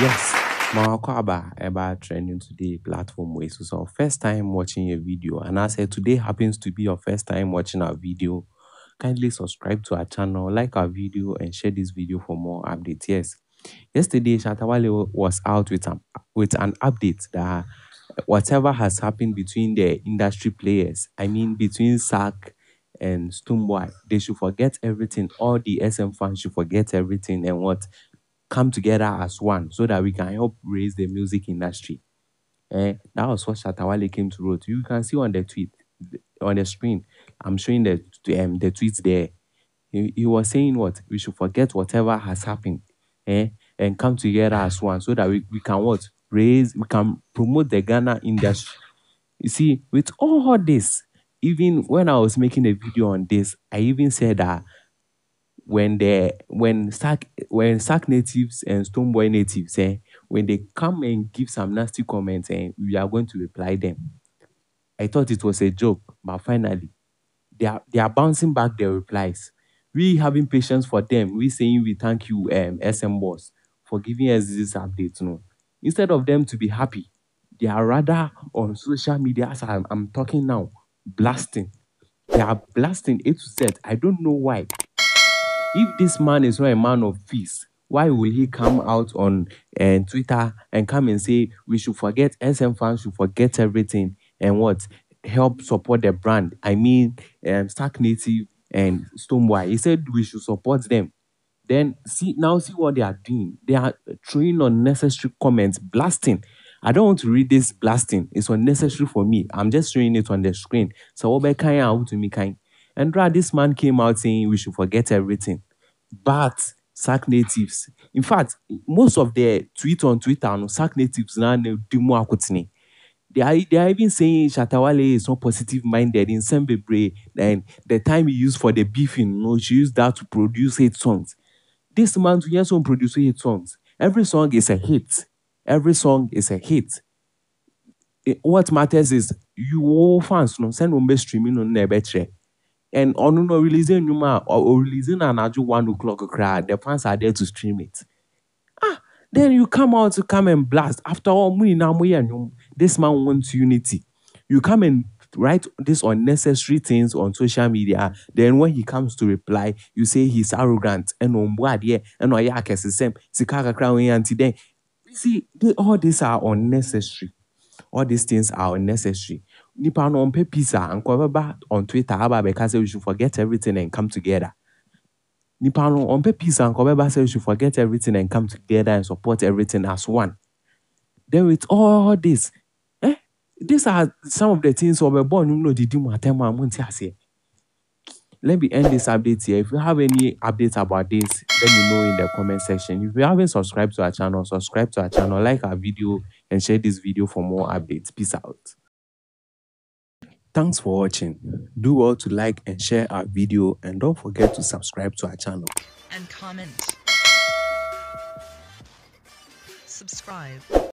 Yes, Mawakwaba about trending today platform way. So, so first time watching a video, and I said today happens to be your first time watching our video. Kindly subscribe to our channel, like our video, and share this video for more updates. Yes, yesterday Shatta Wale was out with an with an update that whatever has happened between the industry players, I mean between SAC and Stonebwoy, they should forget everything. All the SM fans should forget everything and what come together as one so that we can help raise the music industry. Eh, that was what Shatta Wale came to wrote. You can see on the tweet on the screen. I'm showing the um, the tweets there. He, he was saying what we should forget whatever has happened, eh, and come together as one so that we, we can what raise we can promote the Ghana industry. You see, with all this, even when I was making a video on this, I even said that when the when SAC when SAC natives and Stonebwoy natives, eh, when they come and give some nasty comments, eh, we are going to reply them. I thought it was a joke, but finally, they are they are bouncing back their replies. We having patience for them. We saying we thank you, um, SM Boss, for giving us this update. No, instead of them to be happy, they are rather on social media. As I'm, I'm talking now, blasting. They are blasting A to Z. I don't know why. If this man is not a man of peace, why will he come out on uh, Twitter and come and say we should forget SM fans should forget everything and what help support the brand? I mean, um, Sark Native and Stonebwoy. He said we should support them. Then see now see what they are doing. They are throwing unnecessary comments, blasting. I don't want to read this blasting. It's unnecessary for me. I'm just showing it on the screen. So what kind out to me kind. And this man came out saying we should forget everything. But SAC natives, in fact, most of the tweet on Twitter, no SAC natives now demo akutini. They are, they are even saying Shatta Wale is not positive minded in Sembebre. And the time he used for the beefing, you know, she used that to produce hit songs. This man to on produce hit songs. Every song is a hit. Every song is a hit. It- what matters is you all fans no send on streaming on nebetre. And on no releasing numa or, releasing an aju one o'clock crowd, the fans are there to stream it. Ah, then you come out to come and blast. After all, this man wants unity. You come and write these unnecessary things on social media. Then when he comes to reply, you say he's arrogant and on board yeah and yeah same sikaka crown anti then. See, all these are unnecessary. All these things are unnecessary. Nipa no on peace and on Twitter about because we should forget everything and come together. Nipa no on peace and say we should forget everything and come together and support everything as one. Then with all this, eh, these are some of the things we were born, you know, the demo Let me end this update here. If you have any updates about this, let me know in the comment section. If you haven't subscribed to our channel, subscribe to our channel, like our video, and share this video for more updates. Peace out. Thanks for watching. Do well to like and share our video, and don't forget to subscribe to our channel. and comment. Subscribe.